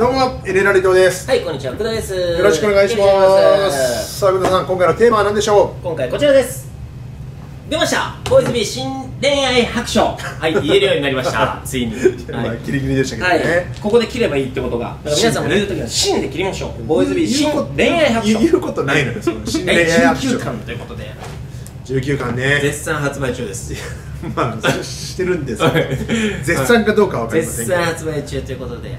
どうもエレラリトですはい、こんにちは、工藤です。よよろしくお願いしますさあ工藤さん今回のテーマは何でしょ今回こちらです。出ました。ボーイズビー新恋愛白書。はい、言えるようになりました。ついに。はい。ギリギリでしたけどはいね、、ここで切ればいいってことが。だから皆さんも言うときは新で切りましょう。ボーイズビー新恋愛白書。言うことないのよ新恋第愛白書19巻ということで、19巻ね絶賛発売中です。まあしてるんですけど絶賛かどうかは分かりません絶賛発売中ということで、い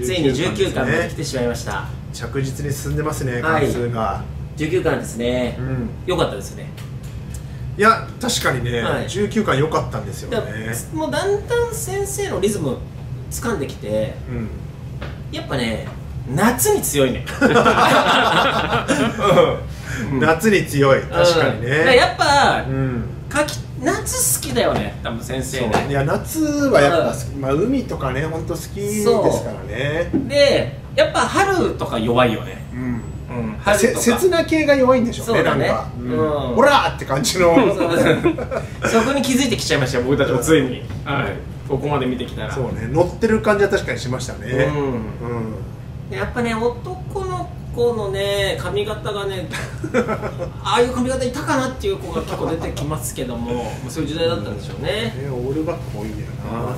ついに19巻まで来てしまいました。着実に進んでますねはい。関数が、19巻ですね。う。ん。よかったですね。いや確かにね、はい。19巻良かったんですよだねもうだんだん先生のリズム掴んできて、うん。やっぱね夏に強いね。夏に強い。確かにね。やっぱうん。かき夏好きだよね多分先生そう。いねや夏はやっぱ好き、まあ、海とかね本当好きですからね。でやっぱ春とか弱いよね。うん。うん春せとか。切な系が弱いんでしょうねそうだね。なんか、うん。ほらーって感じの。そこに気づいてきちゃいましたよ僕たちもついに。はい。ここまで見てきたら。そうね。乗ってる感じは確かにしましたね。うん。うん。やっぱね男の子のね髪型がね ああいう髪型いたかなっていう子が結構出てきますけどももうそういう時代だったんでしょうね。ねオールバック多いんだよな、うん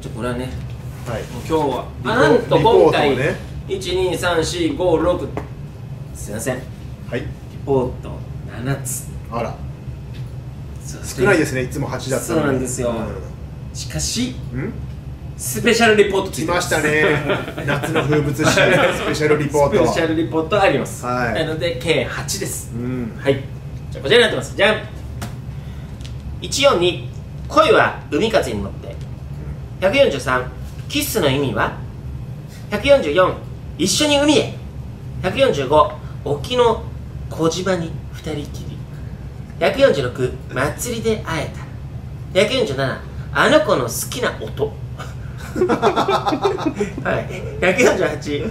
じゃあこれはねはい。もう今日はあなんと今回、ね12345すいません。リはい。ポート7つ。あら。少ないですね。いつも8だったそうなんですよ。しかしうん、うん？スペシャルリポートついて来ましたね。夏の風物詩スペシャルリポート。スペシャルリポートあります、はい。なので計8です。うん。はい。じゃあこちらになってます。じゃん。142恋は海風に乗って。143キスの意味は？144一緒に海へ。145沖の小島に二人きり。146祭りで会えた。147あの子の好きな音はい。148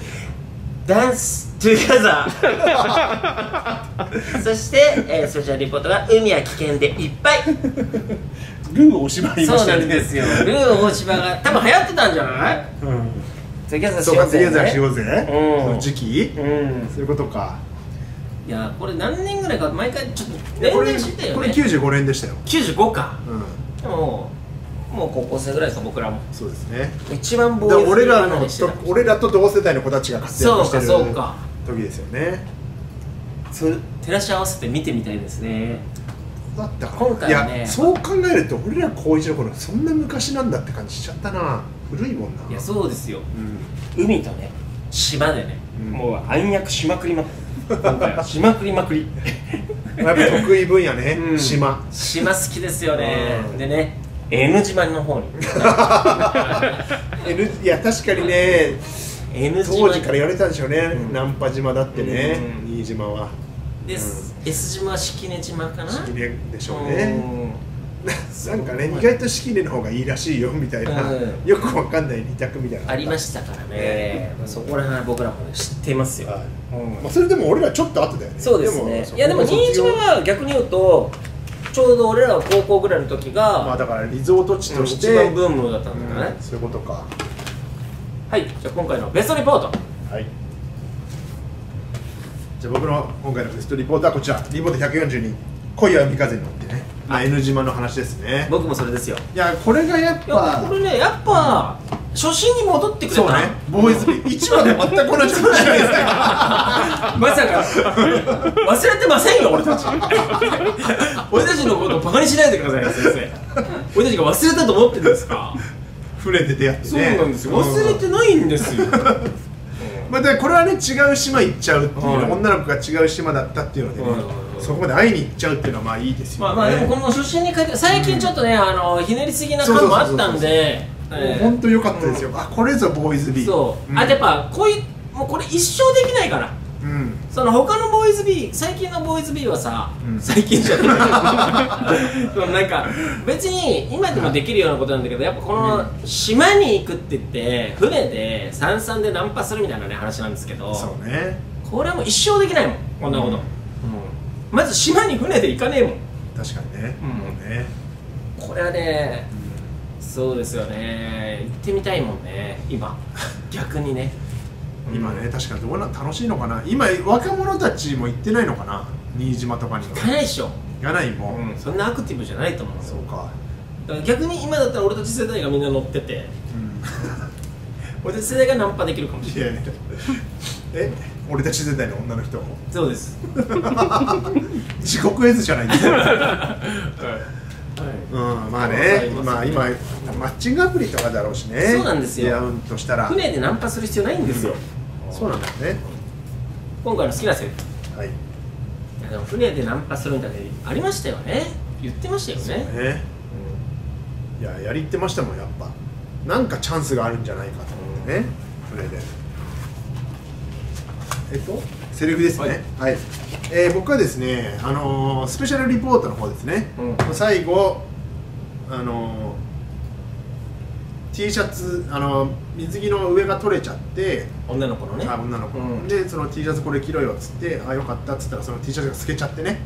Dance Together。そして、えー、スペシャルリポートが海は危険でいっぱい。ルーおしまいまそうしたねなんですよ。ルー大島が多分流行ってたんじゃない？うん。トゥギャザーしそうか次ようぜ、はしようぜ、うん。この時期。うん。そういうことか。いやこれ何年ぐらいか毎回ちょっと年齢知ったよこれね95年でしたよ95かうんでももう高校生ぐらいですか僕らも。そうですね。一番ボーイズ俺らのと俺らと同世代の子たちが活躍してるそうかそうか。時ですよね。それ照らし合わせて見てみたいですね。だったか今回はねそう考えると俺ら高一の頃そんな昔なんだって感じしちゃったな。古いもんな。いやそうですよ。うん。海とね島でね、うん。もう暗躍しまくりま今回は。しまくりまくり。やっぱ得意分野ね、うん。島。島好きですよね。うん。でね N 島の方に。N いや確かにね。N 島当時から言われたんでしょうね、うん。ナンパ島だってね、うん。新島は。で、うん。S 島は式根島かな？式根でしょうね。うん。なんかね意外と式根の方がいいらしいよみたいな、うん。よくわかんない二択みたいなありましたからね、まあそこら辺は僕らもね知っていますよ、はい。うんまあ、それでも俺らちょっと後だよね。そうですね。いやでも新島は逆に言うとちょうど俺らが高校ぐらいの時が、まあだからリゾート地として、一番ブームだったんだよね。うん、そういうことか。はいじゃあ今回のベストリポート。はい。じゃあ僕の今回のベストリポートはこちら。リポート142恋は海風に乗ってね、まあ、N 島の話ですね。僕もそれですよ。いやこれがやっぱこれねやっぱ、初心に戻ってくれた。そうね。ボーイズビー。1話で全く同じことしないですね まさか。忘れてませんよ俺たち。俺たちのことをバカにしないでくださいよ先生。俺たちが忘れたと思ってるんですか。船で出会ってね。そうなんですよ。忘れてないんですよ。まあ、でこれはね違う島行っちゃうっていう、はい。女の子が違う島だったっていうのでね、はいはいはいそこまで会いに行っちゃうっていうのはまあいいですよね。まあまあでもこの初心に書いて最近ちょっとね、あのひねりすぎな感もあったんで本当良かったですよ、あこれぞボーイズビー。そう、ん。あとやっぱこういうもうこれ一生できないから。うん。その他のボーイズ B 最近のボーイズ B はさ、うん。最近じゃない。なんか別に今でもできるようなことなんだけどやっぱこの島に行くって言って船で三々でナンパするみたいなね話なんですけどそうね。これはもう一生できないもんこんなこと、うんまず島に船で行かねえもん。確かにね、うん。もうね。これはねそうですよね。行ってみたいもんね今。逆にね。今ね確かにどうなん楽しいのかな。今若者たちも行ってないのかな。新島とかには。行かないでしょ、行かないもん、うん、そんなアクティブじゃないと思う。そうか。だから逆に今だったら俺たち世代がみんな乗ってて。うん。俺たち世代がナンパできるかもしれないえ俺たち世代の女の人そうです。地獄絵図じゃないですか はい。うんまあねりまあ今マッチングアプリとかだろうしね。そうなんですよ。出会うとしたら。船でナンパする必要ないんですよ。そうなんだよ。ね。今回の好きなセリフ。はい。いやでも船でナンパするんだねありましたよね。言ってましたよね。ね。いややりってましたもんやっぱ。なんかチャンスがあるんじゃないかと思ってね。船でえっと？セリフですね。はい、えー僕はですねあのースペシャルリポートの方ですね、うん。最後あのー T シャツあのー水着の上が取れちゃって女の子のね。あ女の子、うん。でその T シャツこれ着ろよっつってあよかったっつったらその T シャツが透けちゃってね。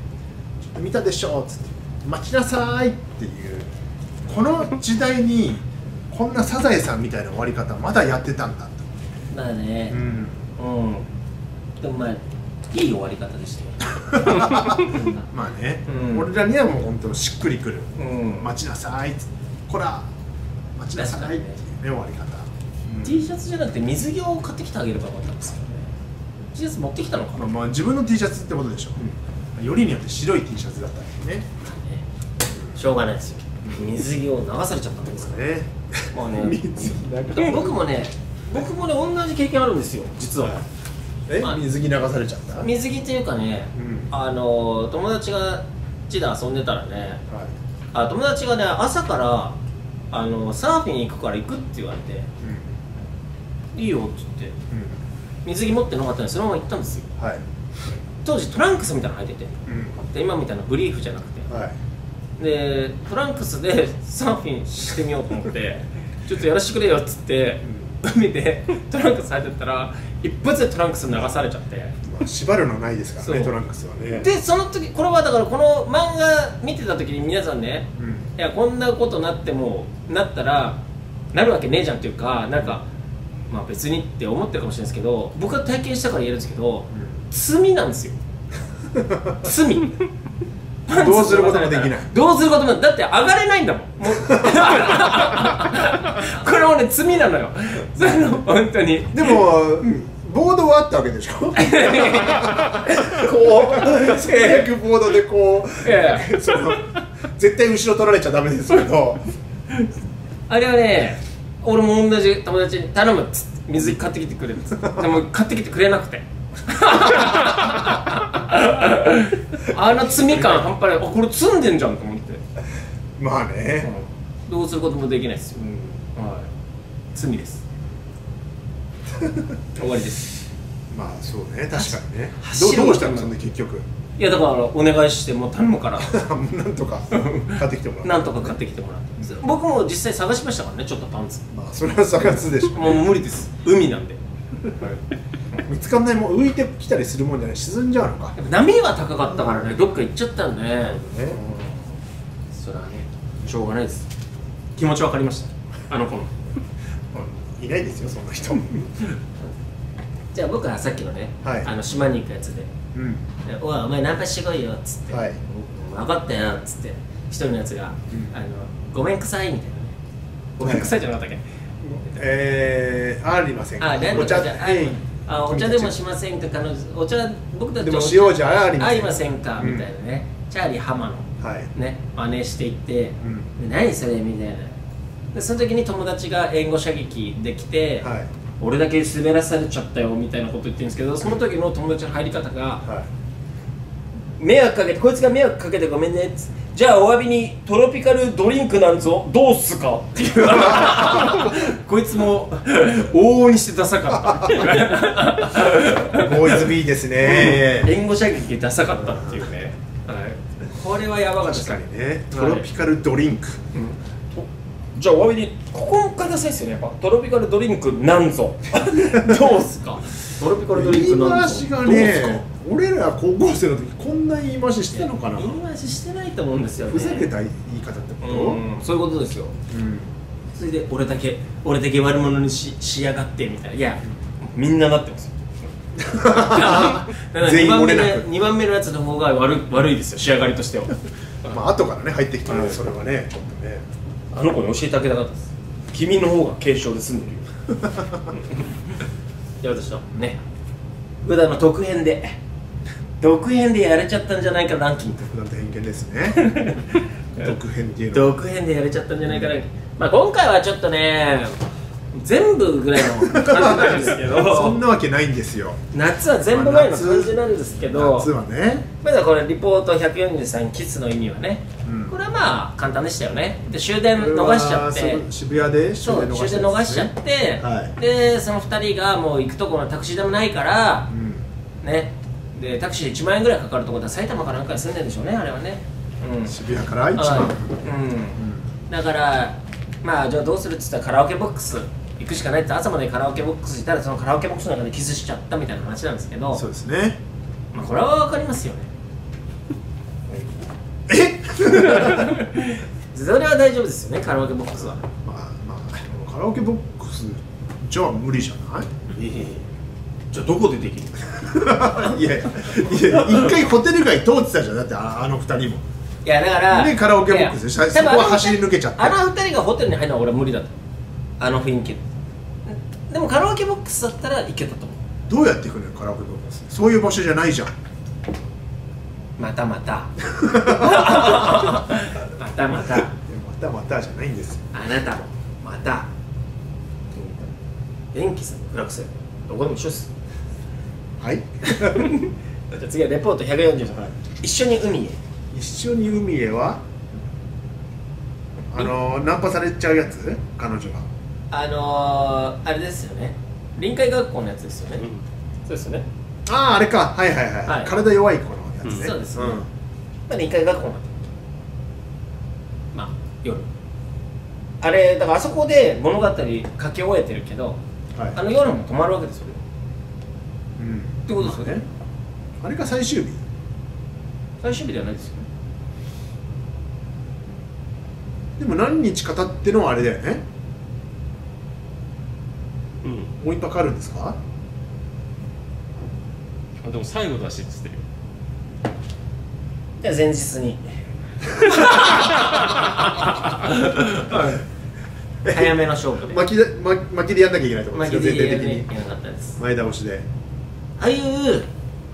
ちょっと見たでしょっつって。待ちなさいっていう。この時代にこんなサザエさんみたいな終わり方まだやってたんだと。だね。うん。うん、でもまあいい終わり方でしたよ。まあね、うん。俺らにはもう本当しっくりくる。うん。待ちなさい。こら。待ちなさい。っていうね終わり方、T シャツじゃなくて水着を買ってきてあげればよかったんですけどね T シャツ持ってきたのかな、まあ、まあ自分の T シャツってことでしょ、よりによって白い T シャツだったんでね。しょうがないですよ。水着を流されちゃったんですから。ね。まあね僕もね僕もね同じ経験あるんですよ実はえ？まあ水着流されちゃった？水着っていうかね、うん。あの友達が家で遊んでたらねはい。あ友達がね朝からあのサーフィン行くから行くって言われてういいよって。言ってん。水着持ってなかったんでそのまま行ったんですよ。うんはい。当時トランクスみたいなの履いてて。うん。で今みたいなブリーフじゃなくて。はい。でトランクスでサーフィンしてみようと思って ちょっとやらせてくれよっつって、海でトランクス履いてったら一発でトランクス流されちゃって。まあ、縛るのないですからねトランクスはね。でその時これはだからこの漫画見てた時に皆さんねうん。いやこんなことなってもなったらなるわけねえじゃんっていうかなんかまあ別にって思ってるかもしれないですけど僕は体験したから言えるんですけど罪なんですよ。罪 どうすることもできない。どうすることもだって上がれないんだもん。これもね罪なのよ。その本当に。でも、ボードはあったわけでしょ？こう。素早くボードでこういやいやその絶対後ろ取られちゃダメですけど。あれはね俺も同じ友達に頼むっつって水着買ってきてくれっつって。でも買ってきてくれなくてあの罪感半端ない。あこれ積んでんじゃんと思って、まあね、どうすることもできないですよ、うん。はい。罪です。終わりです。まあそうね。確かにね。どうどうしたのそんで結局？いやだからお願いしてもう頼むから。なんとか。買ってきてもらうなんとか買ってきてもらって。僕も実際探しましたからねちょっとパンツ。まあそれは探すでしょもう無理です。海なんで見つかんないもん浮いてきたりするもんじゃない。沈んじゃうのか。波は高かったからね。どっか行っちゃったんでね。ね。それはね。しょうがないです。気持ちわかりました。あの子の いないですよそんな人 じゃあ僕はさっきのね、はい。あの島に行くやつで。うん「おいお前ナンパしてこいよ」っつって「はい。うん分かったよ」っつって。一人のやつが、うん。あの「ごめんくさい」みたいなね。ごめんくさいじゃなかったっけ、えー、ありませんか？あお茶あお茶でもしませんか？彼女お茶僕たちでもお茶塩じゃありません。ありませんか、うん。みたいなね。チャーリー浜野はい。ね真似していって、うん。で何それ？みたいな。でその時に友達が援護射撃できて、はい。俺だけ滑らされちゃったよみたいなこと言ってるんですけどその時の友達の入り方がはい迷惑かけてこいつが迷惑かけてごめんねっつじゃあお詫びにトロピカルドリンクなんぞ。どうすか？っていうこいつも往々にしてダサかった。ボーイズビーですね。援護射撃でダサかったっていうね、はい、これはやばかった。確かにね。トロピカルドリンク、じゃあお詫びにここがダサいですよね。やっぱトロピカルドリンクなんぞ。どうすか？トロピカルドリンクなんぞ。回しがどうすね俺ら高校生の時こんな言い回ししてんのかな？か言い回ししてないと思うんですよね。ふざけた言い方ってこと、うんそういうことですよ。うん。それで俺だけ俺だけ悪者にししやがってみたいな。いやみんななってますよ。全員2番目の漏れなく。二番目のやつの方が悪い悪いですよ仕上がりとしては。まあ後からね入ってきてるはい。それはねちょっとね。あの子に教えてあげたかったです。君の方が軽症で済んでるよ。じゃあ私のね。普段の特編で特編でやれちゃったんじゃないかランキング。普段と偏見ですね。独編っていうのは。独編でやれちゃったんじゃないかな、まあ、今回はちょっとね全部ぐらいの感じなんですけ そどんなわけないんですよ。夏は全部ぐらいの感じなんですけど。夏はね。まずはこれリポート143キスの意味はね、うん。これはまあ簡単でしたよね。で終電逃しちゃって。渋谷で？そう終電逃しちゃって、はい。でその2人がもう行くところのタクシーでもないから。うん。ねでタクシーで1万円ぐらいかかるところだ埼玉かなんかに住んでるんでしょうねあれはね。うん。渋谷から一番はい。うん。だからまあじゃあどうするっつったらカラオケボックス行くしかないって朝までカラオケボックスいたらそのカラオケボックスの中でキスしちゃったみたいな話なんですけどそうですね。まあこれは分かりますよね。え？それは大丈夫ですよねカラオケボックスは。まあまあカラオケボックスじゃあ無理じゃない？じゃあどこでできる いやいやいや一回ホテル街通ってたじゃん。だってああの二人も。いやだからでカラオケボックスでいやそこは走り抜けちゃって。あの二人がホテルに入るのは俺は無理だと。あの雰囲気。ででもカラオケボックスだったらいけたと思う。どうやって行くのよカラオケボックス。そういう場所じゃないじゃん。またまた。またまた。いやまたまたじゃないんですよ。あなたもまた。電気さん暗くせどこでも一緒ですはい。じゃあ次はレポート143、一緒に海へ。一緒に海へは？あのナンパされちゃうやつ？彼女が。あのー、あれですよね。臨海学校のやつですよね、そうですよね、あああれか。はいはいはい、はい。体弱い子のやつね、そうです。ね、ん。まあ、臨海学校なまあ夜。あれだからあそこで物語書き終えてるけどはい。あの夜も泊まるわけですよね。うんってことですよね。あれが最終日？最終日ではないですよね。でも何日か経ってのあれだよね。うん。もう一泊あるんですか？あでも最後だしっつってるよ。じゃあ前日に。早めの勝負で。巻きで巻巻きでやんなきゃいけないと思うん負ですよ全体的に。前倒しで、ああいう、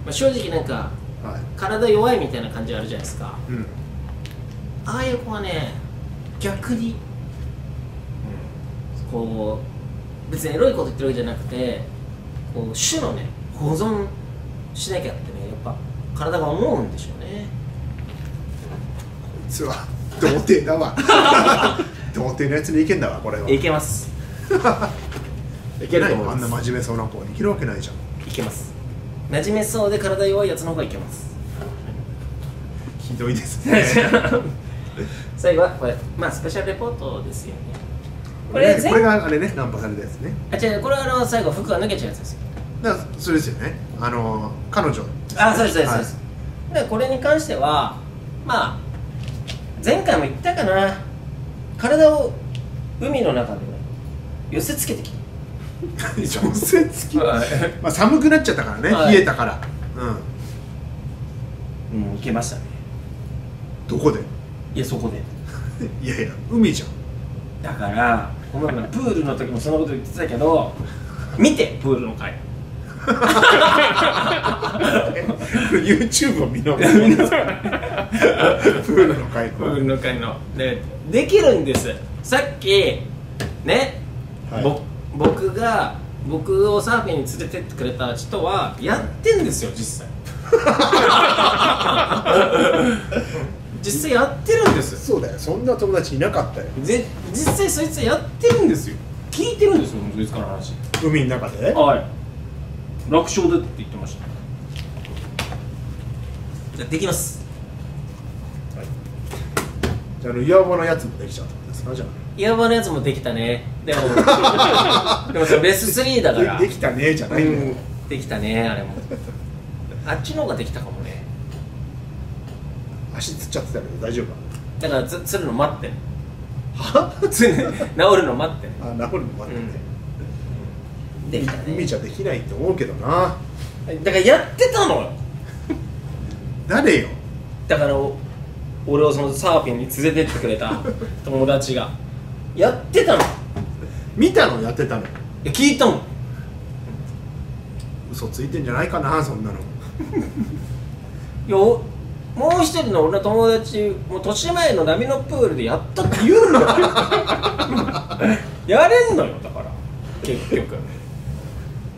まあ、正直なんかはい。体弱いみたいな感じあるじゃないですか。うん、ああいう子はね逆に、こう別にエロいこと言ってるわけじゃなくてこう種のね保存しなきゃってねやっぱ体が思うんでしょうね。こいつは童貞だわ。童貞のやつにいけんだわこれは。いけます。いけると思います。あんな真面目そうな子いけるわけないじゃん。いけます馴染めそうで体弱いやつの方がいけます。ひどいですね。最後はこれ。まあスペシャルレポートですよね。これこれがあれねナンパされたやつね。あ違う。これはあの最後服が脱げちゃうやつですよ。だからそれですよね。あの彼女。あそうですそうです、そうはいです。でこれに関してはまあ前回も言ったかな。体を海の中でね寄せつけてき女性付き。たはい。まあ寒くなっちゃったからね、はい。冷えたから。うん。うんいけましたね。どこで？いやそこで。いやいや海じゃん。だからこの前プールの時もそんなこと言ってたけど見てプールの回 YouTube を見ながらプールの会 プールの回の。でできるんです。さっきね、はい。ぼ僕が僕をサーフィンに連れてってくれた人はやってんですよ実際。実際やってるんですそうだよ。そんな友達いなかったよ。で実際そいつやってるんですよ。聞いてるんですよそいつから話。海の中で？はい。楽勝でって言ってました。じゃあできます。じゃああの岩場のやつもできちゃった。んですかじゃ岩場のやつもできたね。でも でもそれベスト3だから。あでできたねじゃないんだよ、うん。できたねあれも。あっちの方ができたかもね。足つっちゃってたけど大丈夫か？だからつ釣るの待って。は？常に治るの待って。ねあ治るの待って。ね、できたね。海じゃできないと思うけどな。だからやってたのよ。誰よ？だからお俺をそのサーフィンに連れてってくれた 友達が。やってたの。い見たの？やってたの？や聞いたもん。嘘ついてんじゃないかなそんなの。いやおもう一人の俺の友達もう年前の波のプールでやったって言うんだからやれんのよだから。結局。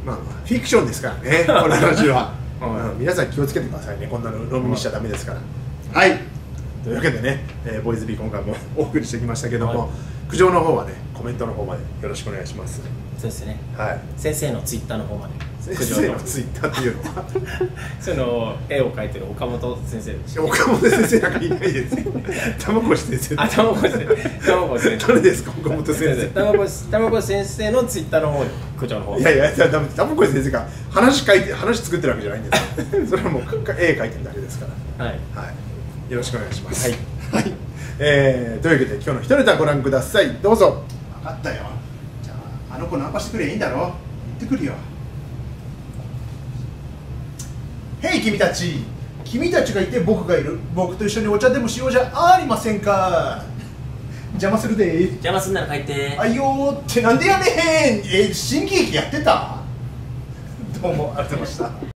まあまあフィクションですからね この話は、はい。うん皆さん気をつけてくださいね。こんなの飲みにしちゃダメですから。はいというわけでね、えーボーイズビー今回もお送りしてきましたけども、はい。苦情の方はねコメントの方までよろしくお願いします。そうですね。はい。先生のツイッターの方まで。先生のツイッターっていうのは？そのを絵を描いてる岡本先生でし岡本先生なんかいないですね 玉越先生。あ玉越先生。玉越先生。誰ですか？岡本先生。玉越玉越先生のツイッターの方に区長の方。いやいやいやダメ玉越先生が話書いて話作ってるわけじゃないんですよそれはもうか絵描いてるだけですからはいはい、よろしくお願いします。はい、はいえーというわけで今日の一ネタご覧ください。どうぞ。分かったよ。じゃああの子ナンパしてくれいいんだろ。行ってくるよ。へい君たち。君たちがいて僕がいる。僕と一緒にお茶でもしようじゃありませんか。邪魔するで。邪魔すんなら帰ってあいよーってなんでやねん。え新喜劇やってた？どうもありがとうございました。